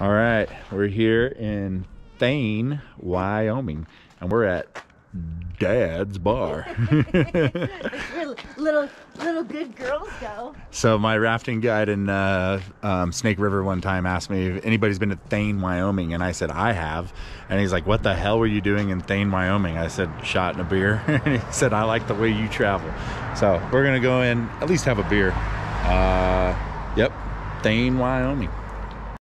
All right, we're here in Thayne, Wyoming, and we're at Dad's Bar. Little little good girls go. so my rafting guide in uh, um, Snake River one time asked me if anybody's been to Thayne, Wyoming, and I said I have, and he's like, "What the hell were you doing in Thayne, Wyoming?" I said, "Shot in a beer," and he said, "I like the way you travel." So we're gonna go in, at least have a beer. Uh, yep, Thayne, Wyoming.